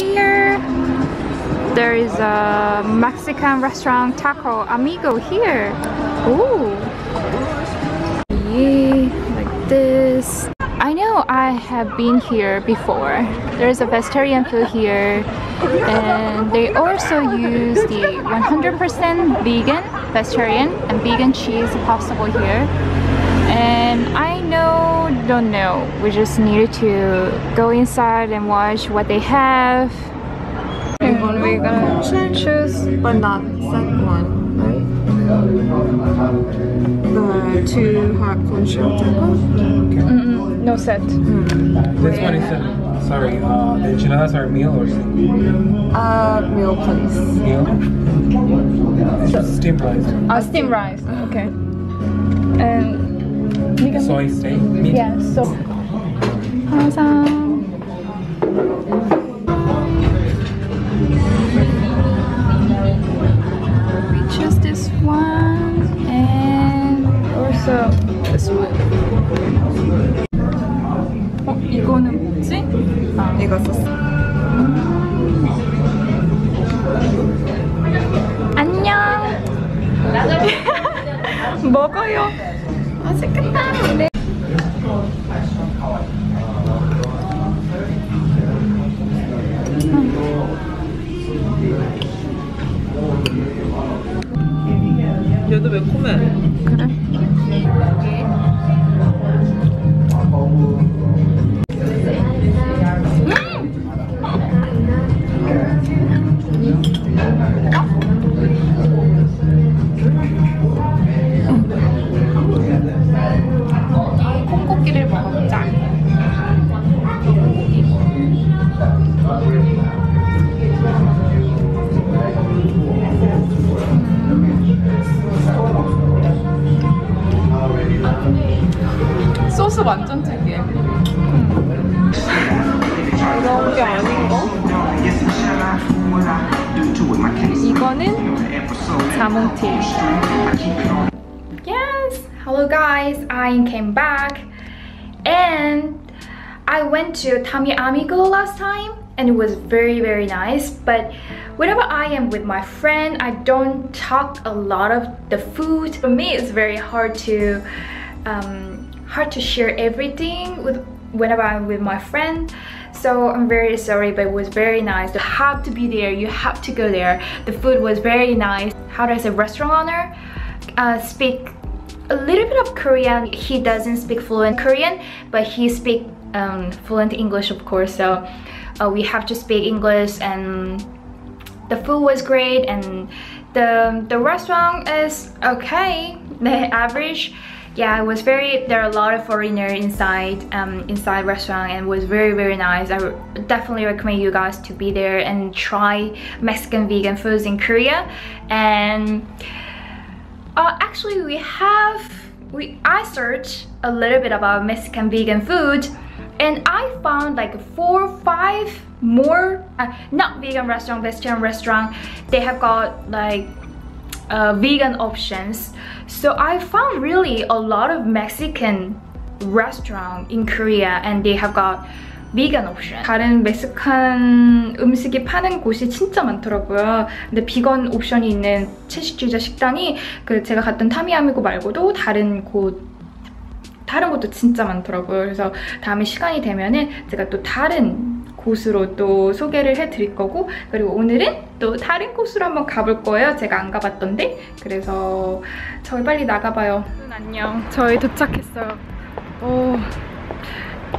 here. There is a Mexican restaurant Taco Amigo here. Ooh. Yeah, like this. I know I have been here before. There's a vegetarian food here and they also use the 100% vegan, vegetarian and vegan cheese possible here. And I know, don't know, we just needed to go inside and watch what they have. And what are gonna choose? but not set one, right? The two hot corn shrimp. Mm-mm, no set. This one is a, sorry, uh, the enchiladas are meal or steam? Uh, meal please. Meal? It's steamed rice. Uh, steamed rice. Okay. And vegan Soy steak meat? Yeah, so 항상 we choose this one and also this one. 어, 이거는 뭐지? 아, 이거 소스. 안녕. 먹어요. 맛있겠다. 네. 이거는 자몽티. Yes, hello guys, I came back and I went to Tami Amigo last time and it was very very nice but whenever I am with my friend I don't talk a lot of the food for me it's very hard to um, hard to share everything with whenever I'm with my friend so I'm very sorry but it was very nice you have to be there you have to go there the food was very nice how do I say restaurant owner uh, speak a little bit of Korean. He doesn't speak fluent Korean, but he speak um, fluent English, of course. So uh, we have to speak English, and the food was great, and the the restaurant is okay, the average. Yeah, it was very. There are a lot of foreigners inside um, inside restaurant, and it was very very nice. I definitely recommend you guys to be there and try Mexican vegan foods in Korea, and. Uh, actually, we have we I searched a little bit about Mexican vegan food, and I found like four, five more uh, not vegan restaurant, vegetarian restaurant. They have got like uh, vegan options. So I found really a lot of Mexican restaurant in Korea, and they have got vegan option. 다른 멕시칸 음식이 파는 곳이 진짜 많더라고요. 근데 비건 옵션이 있는 채식주의자 식당이 그 제가 갔던 타미아미고 말고도 다른 곳 다른 곳도 진짜 많더라고요. 그래서 다음에 시간이 되면은 제가 또 다른 곳으로 또 소개를 해드릴 거고 그리고 오늘은 또 다른 곳으로 한번 가볼 거예요. 제가 안 가봤던데 그래서 저희 빨리 나가봐요. 안녕. 저희 도착했어요. 오.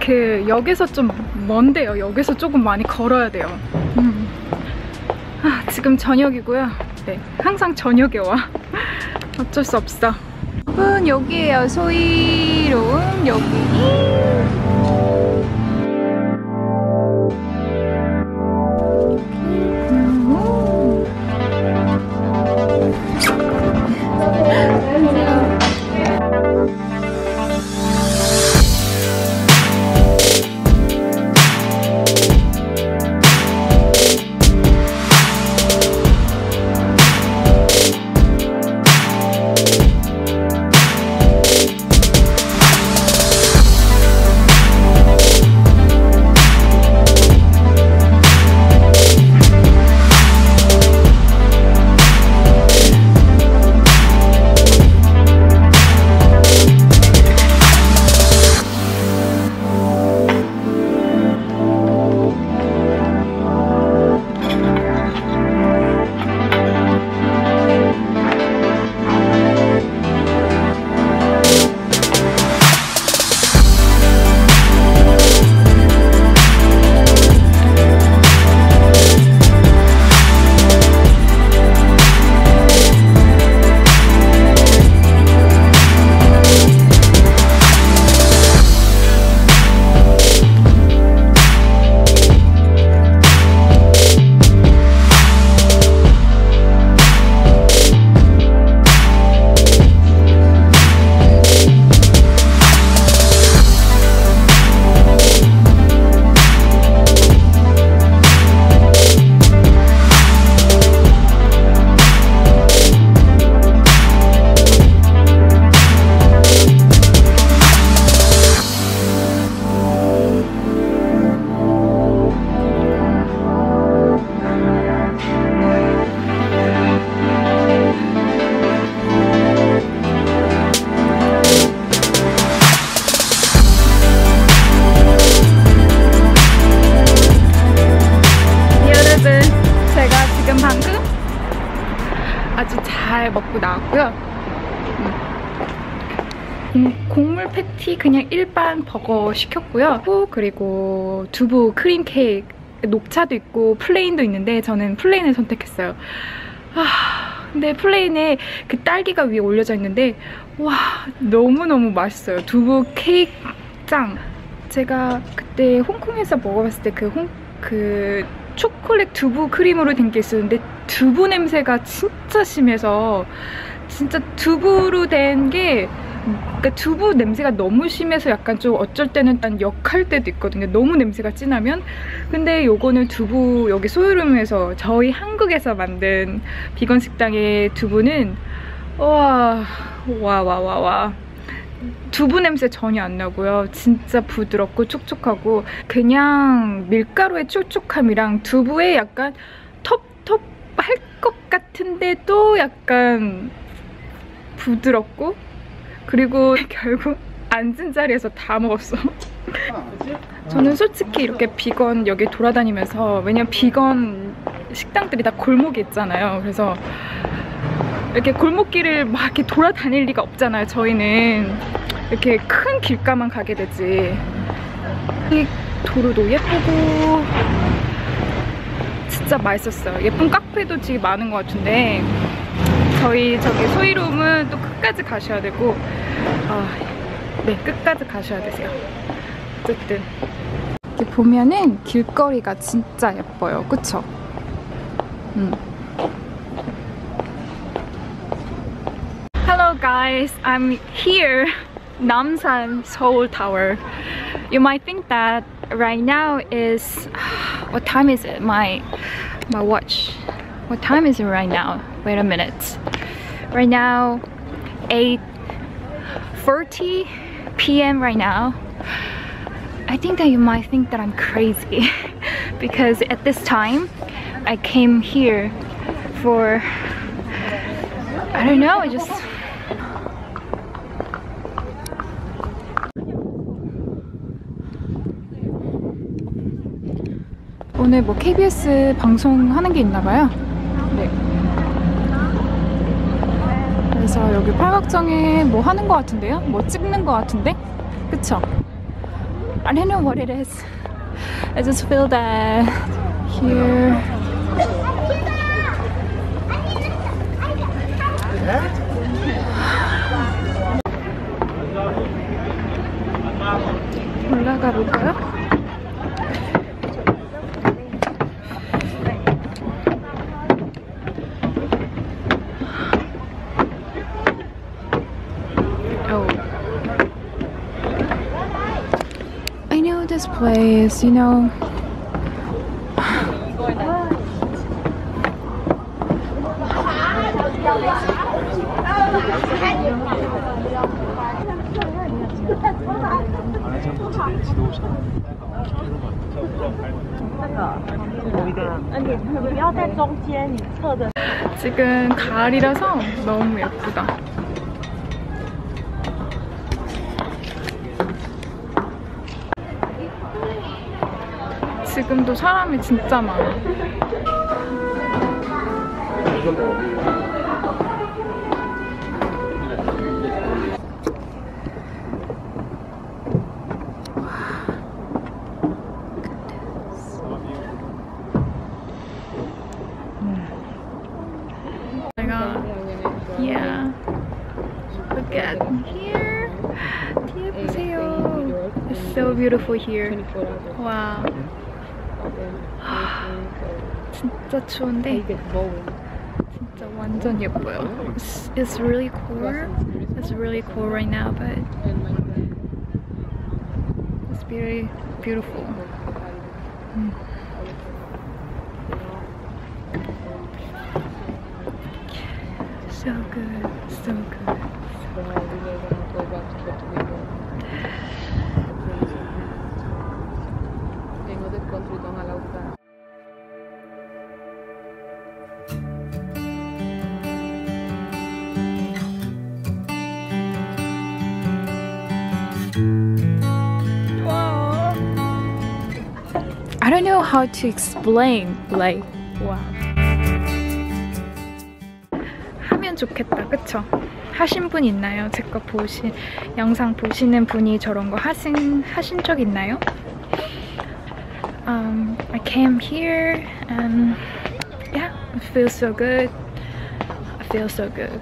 그 역에서 좀 먼데요. 역에서 조금 많이 걸어야 돼요. 음. 아, 지금 저녁이고요. 네, 항상 저녁에 와. 어쩔 수 없어. 여러분 여기에요. 소이로운 여기. 잘 먹고 나왔고요. 음, 곡물 패티 그냥 일반 버거 시켰고요. 또 그리고 두부 크림 케이크 녹차도 있고 plain도 있는데 저는 plain을 선택했어요. 아, 근데 plain에 그 딸기가 위에 올려져 있는데 와 너무너무 맛있어요. 두부 케이크 짱. 제가 그때 홍콩에서 먹어봤을 때 그 홍, 그 초콜릿 두부 크림으로 된 게 있었는데 두부 냄새가 진짜 심해서 진짜 두부로 된게 그러니까 두부 냄새가 너무 심해서 약간 좀 어쩔 때는 난 역할 때도 있거든요. 너무 냄새가 진하면. 근데 요거는 두부 여기 소유룸에서 저희 한국에서 만든 비건 식당의 두부는 와 와 와 와 와. 두부 냄새 전혀 안 나고요. 진짜 부드럽고 촉촉하고 그냥 밀가루의 촉촉함이랑 두부의 약간 할 것 같은데 또 약간 부드럽고 그리고 결국 앉은 자리에서 다 먹었어. 저는 솔직히 이렇게 비건 여기 돌아다니면서 왜냐면 비건 식당들이 다 골목에 있잖아요. 그래서 이렇게 골목길을 막 이렇게 돌아다닐 리가 없잖아요. 저희는 이렇게 큰 길가만 가게 되지. 이 도로도 예쁘고 진짜 맛있었어요. 예쁜 카페도 지금 많은 것 같은데 저희 저기 소이룸은 또 끝까지 가셔야 되고 아, 네 끝까지 가셔야 되세요. 어쨌든 이렇게 보면은 길거리가 진짜 예뻐요. 그쵸? 음. Hello guys, I'm here, Namsan Seoul Tower. You might think that right now is what time is it? My my watch. What time is it right now? Wait a minute. Right now, 8:40 p.m. right now. I think that you might think that I'm crazy because at this time I came here for I don't know, I just 오늘 뭐 KBS 방송하는 게 있나 봐요. 네. 그래서 여기 팔각정에 뭐 하는 거 같은데요? 뭐 찍는 거 같은데? 그쵸? I don't know what it is. I just feel that here. 올라가 볼까요? Oh. I know this place, you know. 지금 가을이라서 너무 예쁘다. 지금도 사람이 진짜 많아. 내가 yeah. Look at here. 뒤에 보세요. It's so beautiful here. 와. 진짜 추운데 진짜 완전 예뻐요. It's, it's really cool. It's really cool right now, but it's very beautiful. 음. Know how to explain like wow. 하면 좋겠다. 그쵸? 하신 분 있나요? 제 거 보신 영상 보시는 분이 저런 거 하신 하신 적 있나요? Um, I came here and yeah, it feels so good. I feel so good.